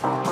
Bye.